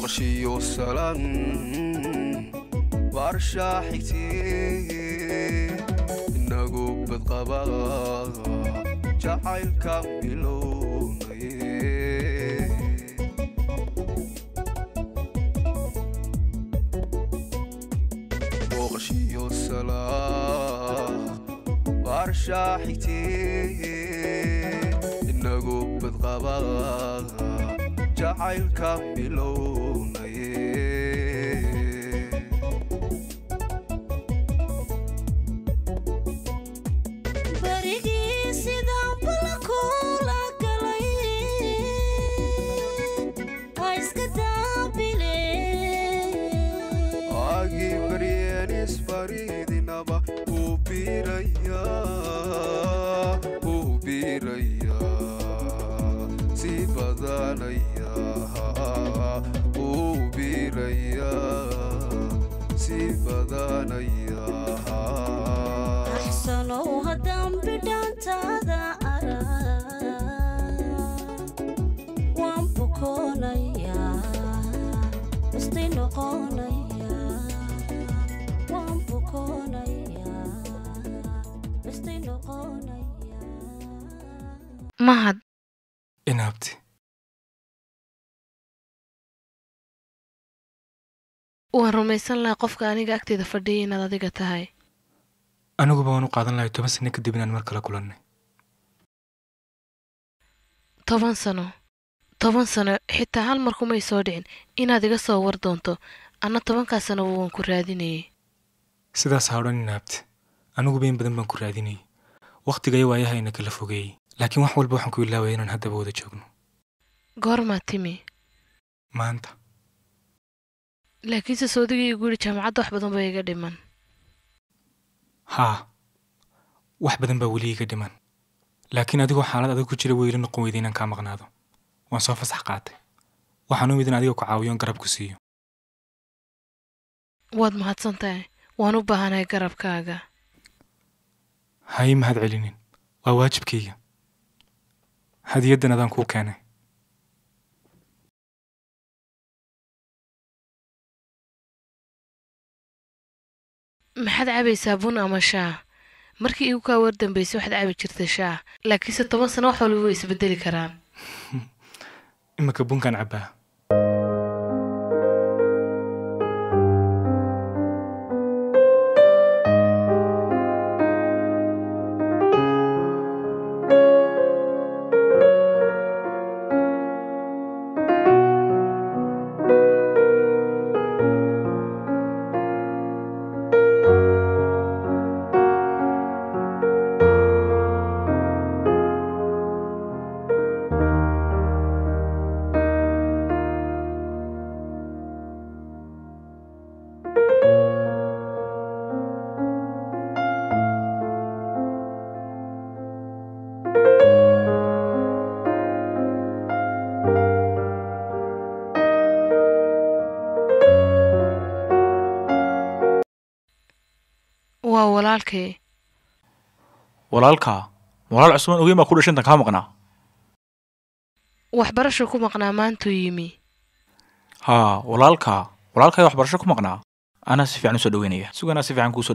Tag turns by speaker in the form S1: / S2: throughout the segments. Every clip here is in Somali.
S1: وغشي السلام برشا حيتي نقوب بتقبا جعل كاملون وغشي السلام برشا حيتي نقوب بتقبا jacaylka bilownaye
S2: mahad.
S3: Inaabti
S2: waan rumaysan lahaa qofka aniga agteeda fadhiyay inaad adiga tahay.
S3: Aniguba waan u qaadan lahay toban sano kadib inaan mar kale kulannay.
S2: Toban sano. Toban sano xitaa hal mar kumay soo dhicin. Inaad iga soo war doonto anna tobankaa sanoba waan ku raadinayay.
S3: Sidaas ha odhan inaabti aniguba in badan baan ku raadinayay. Wakhtigaya waayahayna kala fogeeyey laakiin wax walba waxaan ku ilaawaya inaan haddaba wada joogno.
S2: Goormaa timi.
S3: Maanta.
S2: Laakiinse soodigii igu yidhi jaamacadda wax badan baa iga dhiman.
S3: Haa. Wax badan baa weli iga dhiman. Laakiin adigoo xaalad adag ku jira weyla noqon weyda inaan kaa maqnaado. Waan soo fasax qaatay. Waxaan u mid in adiga ku caawiyo garab ku siiyo.
S2: Waad mahadsan tahay waan u baahanahay garabkaaga.
S3: Ha ii mahad celinin waa waajibkayga hadiyaddan adaan kuu keenay
S2: maxaad cabaysaa bun ama shaah markii igu kaa war dambaysay waxaad cabi jirtay shaah laakiinse toban sano wax walba way isbedeli karaan
S3: iminka bunkaan cabbaa
S2: walaalkay
S4: walaalkaa? Walaal cusubaan ogeyn baa ku dhashay intaan kaa maqnaa.
S2: Waxbarasha ku maqnaa maantuu yimi.
S4: Haa walaalkaa. Walaalkaa waxbarasho ku maqnaa. Anaa si fiican u soo dhaweynaya suganaa si fiican kuu soo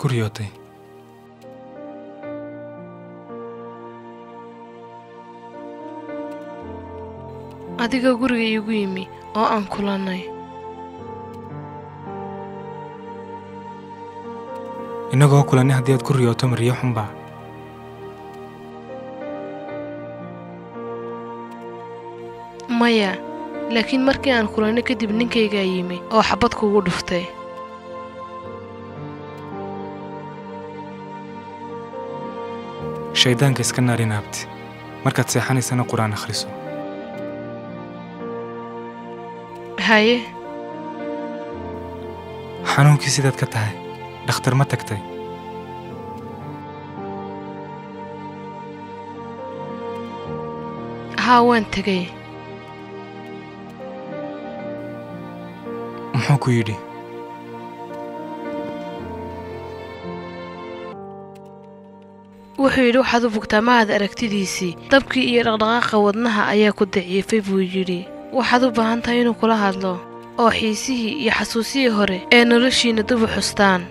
S3: Ku riyootay
S2: adiga guriga iigu yimi oo aan kulannay.
S3: Innagoo kulanni haddii aad ku riyooto mariyo xunbaa
S2: maya laakiin markii aan kulannay kadib ninkaygaa yimi oo xabad kugu dhuftay
S3: shayddaanka iska naarin aabti markaad seexanaysana qur'aan akhriso
S2: haye
S3: xanuunkii sidaad ka tahay dhakhtar ma tagtay
S2: haa waan tegay
S3: muxuu ku yidhi
S2: wuxuu yidhi waxaad u bugtaa mahad aragtidiisii. Dabkii iyo dhaqdhaqaaqa wadnaha ayaa ku daciifay buu yidhi. Waxaad u baahan tahay inuu kula hadlo oo xiisihii iyo xasuusihii hore ee noloshiinna dib u xustaan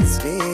S5: at this.